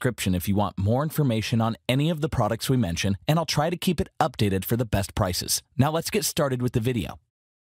description if you want more information on any of the products we mention, and I'll try to keep it updated for the best prices. Now let's get started with the video.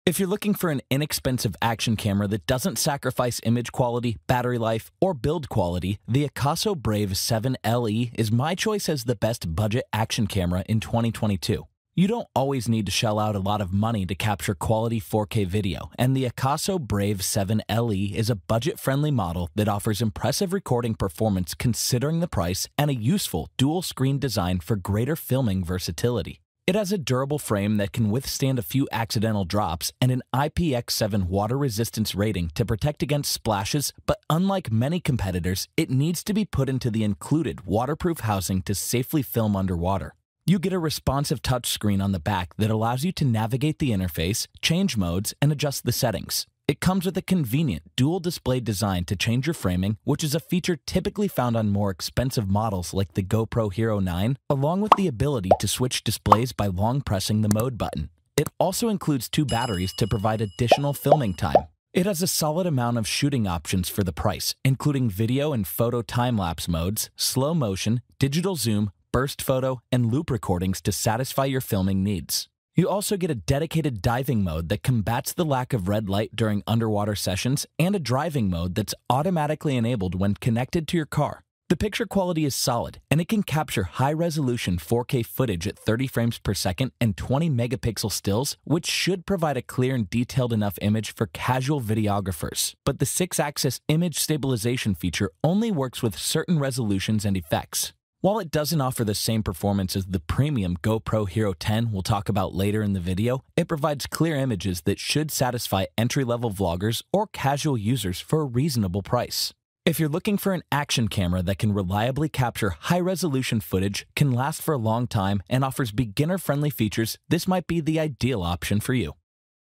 If you're looking for an inexpensive action camera that doesn't sacrifice image quality, battery life, or build quality, the Akaso Brave 7 LE is my choice as the best budget action camera in 2022. You don't always need to shell out a lot of money to capture quality 4K video, and the Akaso Brave 7 LE is a budget friendly model that offers impressive recording performance considering the price and a useful dual screen design for greater filming versatility. It has a durable frame that can withstand a few accidental drops and an IPX7 water resistance rating to protect against splashes, but unlike many competitors, it needs to be put into the included waterproof housing to safely film underwater. You get a responsive touchscreen on the back that allows you to navigate the interface, change modes, and adjust the settings. It comes with a convenient dual display design to change your framing, which is a feature typically found on more expensive models like the GoPro Hero 9, along with the ability to switch displays by long pressing the mode button. It also includes two batteries to provide additional filming time. It has a solid amount of shooting options for the price, including video and photo time lapse modes, slow motion, digital zoom, burst photo, and loop recordings to satisfy your filming needs. You also get a dedicated diving mode that combats the lack of red light during underwater sessions and a driving mode that's automatically enabled when connected to your car. The picture quality is solid and it can capture high resolution 4K footage at 30 frames per second and 20 megapixel stills, which should provide a clear and detailed enough image for casual videographers. But the 6 axis image stabilization feature only works with certain resolutions and effects. While it doesn't offer the same performance as the premium GoPro Hero 10 we'll talk about later in the video, it provides clear images that should satisfy entry-level vloggers or casual users for a reasonable price. If you're looking for an action camera that can reliably capture high-resolution footage, can last for a long time, and offers beginner-friendly features, this might be the ideal option for you.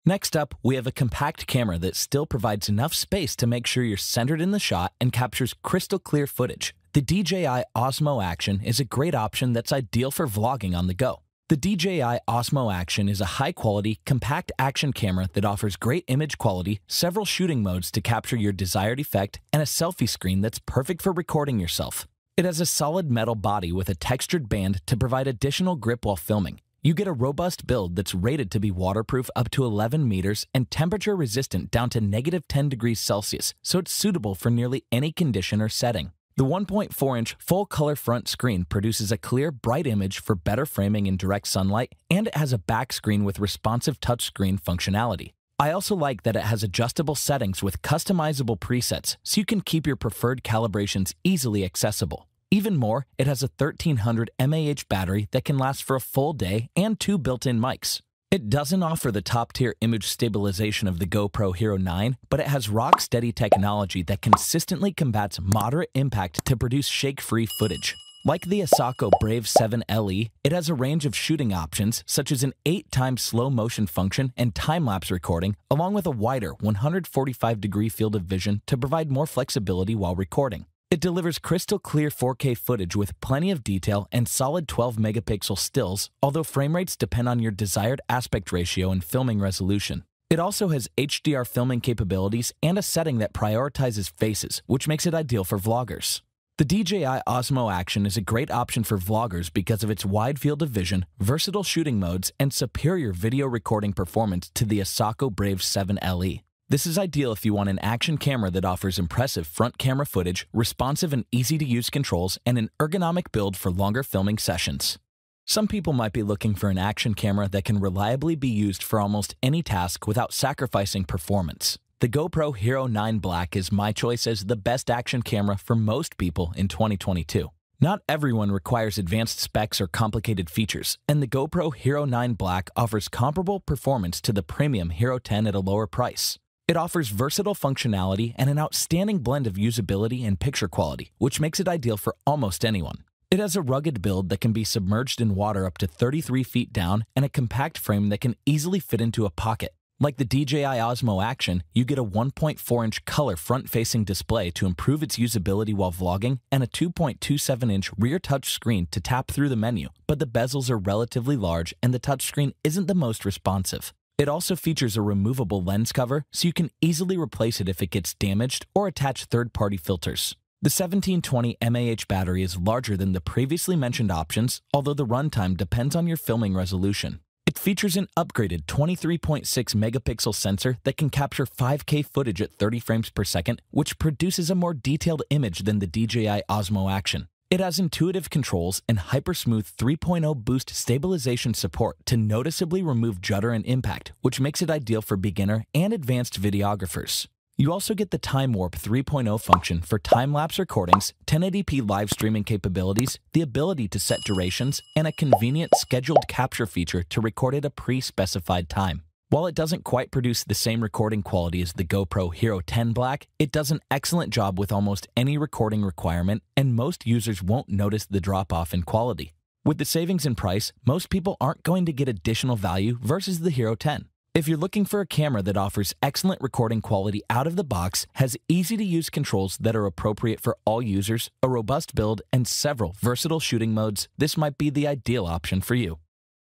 Next up, we have a compact camera that still provides enough space to make sure you're centered in the shot and captures crystal clear footage. The DJI Osmo Action is a great option that's ideal for vlogging on the go. The DJI Osmo Action is a high quality, compact action camera that offers great image quality, several shooting modes to capture your desired effect, and a selfie screen that's perfect for recording yourself. It has a solid metal body with a textured band to provide additional grip while filming. You get a robust build that's rated to be waterproof up to 11 meters and temperature resistant down to negative 10 degrees Celsius, so it's suitable for nearly any condition or setting. The 1.4 inch full color front screen produces a clear, bright image for better framing in direct sunlight, and it has a back screen with responsive touchscreen functionality. I also like that it has adjustable settings with customizable presets so you can keep your preferred calibrations easily accessible. Even more, it has a 1300 mAh battery that can last for a full day and two built in mics. It doesn't offer the top tier image stabilization of the GoPro Hero 9, but it has rock steady technology that consistently combats moderate impact to produce shake free footage. Like the Akaso Brave 7 LE, it has a range of shooting options such as an 8 times slow motion function and time lapse recording, along with a wider 145 degree field of vision to provide more flexibility while recording. It delivers crystal clear 4K footage with plenty of detail and solid 12 megapixel stills, although frame rates depend on your desired aspect ratio and filming resolution. It also has HDR filming capabilities and a setting that prioritizes faces, which makes it ideal for vloggers. The DJI Osmo Action is a great option for vloggers because of its wide field of vision, versatile shooting modes, and superior video recording performance to the Akaso Brave 7 LE. This is ideal if you want an action camera that offers impressive front camera footage, responsive and easy to use controls, and an ergonomic build for longer filming sessions. Some people might be looking for an action camera that can reliably be used for almost any task without sacrificing performance. The GoPro Hero 9 Black is my choice as the best action camera for most people in 2022. Not everyone requires advanced specs or complicated features, and the GoPro Hero 9 Black offers comparable performance to the premium Hero 10 at a lower price. It offers versatile functionality and an outstanding blend of usability and picture quality, which makes it ideal for almost anyone. It has a rugged build that can be submerged in water up to 33 feet down and a compact frame that can easily fit into a pocket. Like the DJI Osmo Action, you get a 1.4 inch color front facing display to improve its usability while vlogging and a 2.27 inch rear touch screen to tap through the menu, but the bezels are relatively large and the touchscreen isn't the most responsive. It also features a removable lens cover so you can easily replace it if it gets damaged or attach third party filters. The 1720 mAh battery is larger than the previously mentioned options, although the runtime depends on your filming resolution. It features an upgraded 23.6 megapixel sensor that can capture 5K footage at 30 frames per second, which produces a more detailed image than the DJI Osmo Action. It has intuitive controls and Hypersmooth 3.0 boost stabilization support to noticeably remove judder and impact, which makes it ideal for beginner and advanced videographers. You also get the Time Warp 3.0 function for time lapse recordings, 1080p live streaming capabilities, the ability to set durations, and a convenient scheduled capture feature to record at a pre specified time. While it doesn't quite produce the same recording quality as the GoPro Hero 10 Black, it does an excellent job with almost any recording requirement, and most users won't notice the drop off in quality. With the savings in price, most people aren't going to get additional value versus the Hero 10. If you're looking for a camera that offers excellent recording quality out of the box, has easy to use controls that are appropriate for all users, a robust build, and several versatile shooting modes, this might be the ideal option for you.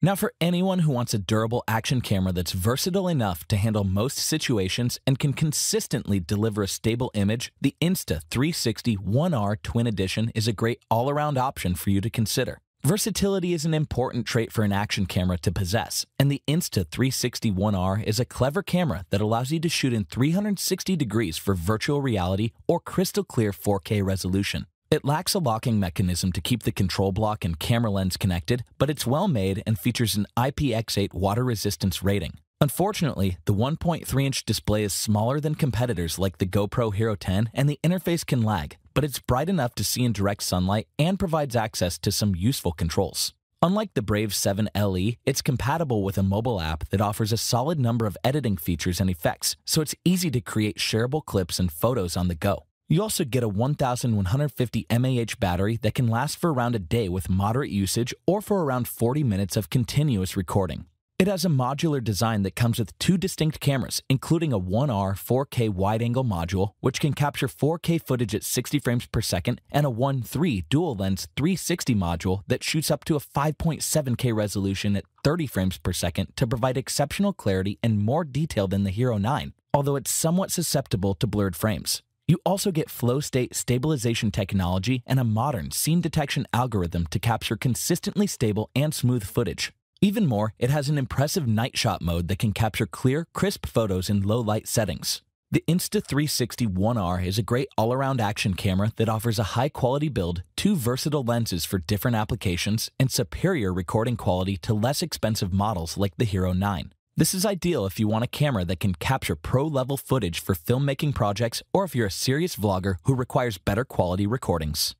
Now, for anyone who wants a durable action camera that's versatile enough to handle most situations and can consistently deliver a stable image, the Insta360 1R Twin Edition is a great all around option for you to consider. Versatility is an important trait for an action camera to possess, and the Insta360 1R is a clever camera that allows you to shoot in 360 degrees for virtual reality or crystal clear 4K resolution. It lacks a locking mechanism to keep the control block and camera lens connected, but it's well made and features an IPX8 water resistance rating. Unfortunately, the 1.3 inch display is smaller than competitors like the GoPro Hero 10 and the interface can lag, but it's bright enough to see in direct sunlight and provides access to some useful controls. Unlike the Brave 7 LE, it's compatible with a mobile app that offers a solid number of editing features and effects, so it's easy to create shareable clips and photos on the go. You also get a 1150 mAh battery that can last for around a day with moderate usage or for around 40 minutes of continuous recording. It has a modular design that comes with two distinct cameras, including a 1R 4K wide angle module, which can capture 4K footage at 60 frames per second, and a 1.3 dual lens 360 module that shoots up to a 5.7K resolution at 30 frames per second to provide exceptional clarity and more detail than the Hero 9, although it's somewhat susceptible to blurred frames. You also get flow state stabilization technology and a modern scene detection algorithm to capture consistently stable and smooth footage. Even more, it has an impressive night shot mode that can capture clear, crisp photos in low light settings. The Insta360 1R is a great all around action camera that offers a high quality build, two versatile lenses for different applications, and superior recording quality to less expensive models like the Hero 9. This is ideal if you want a camera that can capture pro level footage for filmmaking projects or if you're a serious vlogger who requires better quality recordings.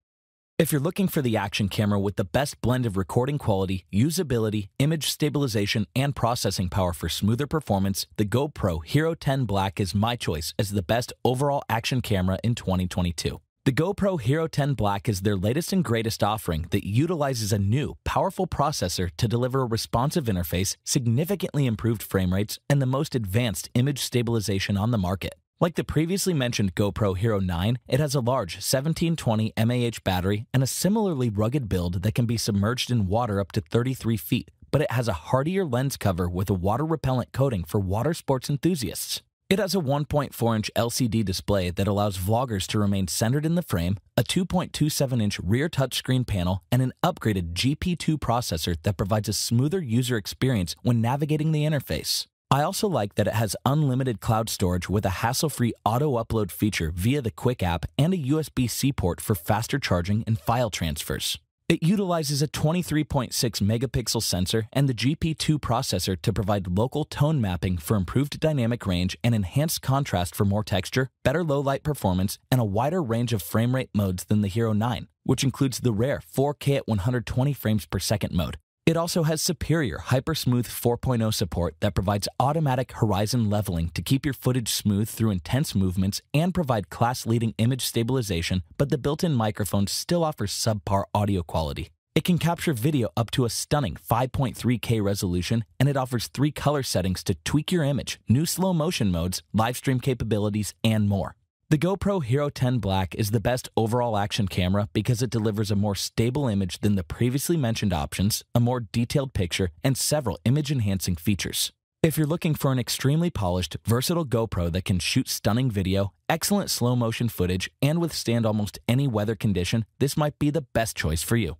If you're looking for the action camera with the best blend of recording quality, usability, image stabilization, and processing power for smoother performance, the GoPro Hero 10 Black is my choice as the best overall action camera in 2022. The GoPro Hero 10 Black is their latest and greatest offering that utilizes a new, powerful processor to deliver a responsive interface, significantly improved frame rates, and the most advanced image stabilization on the market. Like the previously mentioned GoPro Hero 9, it has a large 1720 mAh battery and a similarly rugged build that can be submerged in water up to 33 feet, but it has a hardier lens cover with a water repellent coating for water sports enthusiasts. It has a 1.4 inch LCD display that allows vloggers to remain centered in the frame, a 2.27 inch rear touchscreen panel, and an upgraded GP2 processor that provides a smoother user experience when navigating the interface. I also like that it has unlimited cloud storage with a hassle free auto upload feature via the Quik app and a USB C port for faster charging and file transfers. It utilizes a 23.6 megapixel sensor and the GP2 processor to provide local tone mapping for improved dynamic range and enhanced contrast for more texture, better low light performance, and a wider range of frame rate modes than the Hero 9, which includes the rare 4K at 120 frames per second mode. It also has superior Hypersmooth 4.0 support that provides automatic horizon leveling to keep your footage smooth through intense movements and provide class leading image stabilization, but the built in microphone still offers subpar audio quality. It can capture video up to a stunning 5.3K resolution, and it offers three color settings to tweak your image, new slow motion modes, live stream capabilities, and more. The GoPro Hero 10 Black is the best overall action camera because it delivers a more stable image than the previously mentioned options, a more detailed picture, and several image enhancing features. If you're looking for an extremely polished, versatile GoPro that can shoot stunning video, excellent slow motion footage, and withstand almost any weather condition, this might be the best choice for you.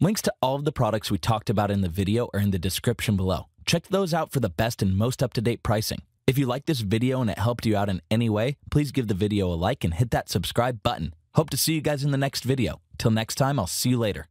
Links to all of the products we talked about in the video are in the description below. Check those out for the best and most up to date pricing. If you like this video and it helped you out in any way, please give the video a like and hit that subscribe button. Hope to see you guys in the next video. Till next time, I'll see you later.